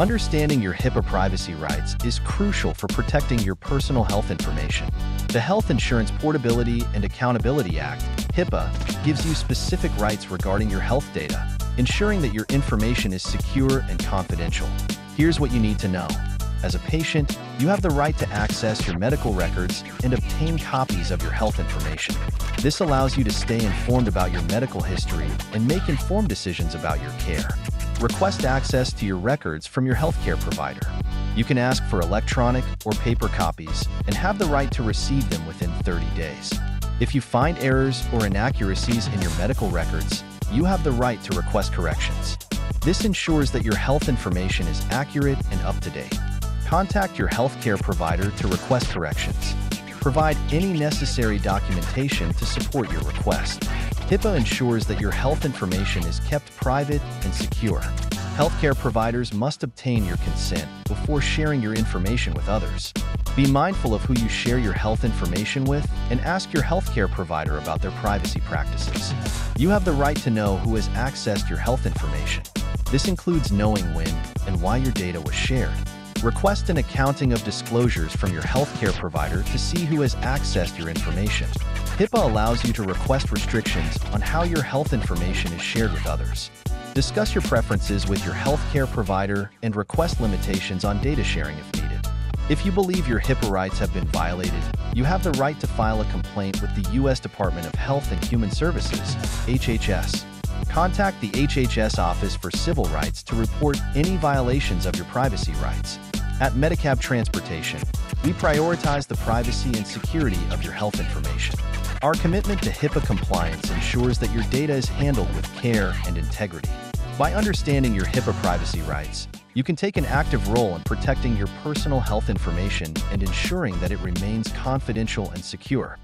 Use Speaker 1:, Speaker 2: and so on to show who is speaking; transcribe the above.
Speaker 1: Understanding your HIPAA privacy rights is crucial for protecting your personal health information. The Health Insurance Portability and Accountability Act, HIPAA, gives you specific rights regarding your health data, ensuring that your information is secure and confidential. Here's what you need to know. As a patient, you have the right to access your medical records and obtain copies of your health information. This allows you to stay informed about your medical history and make informed decisions about your care. Request access to your records from your healthcare provider. You can ask for electronic or paper copies and have the right to receive them within 30 days. If you find errors or inaccuracies in your medical records, you have the right to request corrections. This ensures that your health information is accurate and up to date. Contact your healthcare provider to request corrections. Provide any necessary documentation to support your request. HIPAA ensures that your health information is kept private and secure. Healthcare providers must obtain your consent before sharing your information with others. Be mindful of who you share your health information with and ask your healthcare provider about their privacy practices. You have the right to know who has accessed your health information. This includes knowing when and why your data was shared. Request an accounting of disclosures from your healthcare provider to see who has accessed your information. HIPAA allows you to request restrictions on how your health information is shared with others. Discuss your preferences with your healthcare provider and request limitations on data sharing if needed. If you believe your HIPAA rights have been violated, you have the right to file a complaint with the U.S. Department of Health and Human Services, HHS. Contact the HHS Office for Civil Rights to report any violations of your privacy rights. At Medicab Transportation, we prioritize the privacy and security of your health information. Our commitment to HIPAA compliance ensures that your data is handled with care and integrity. By understanding your HIPAA privacy rights, you can take an active role in protecting your personal health information and ensuring that it remains confidential and secure.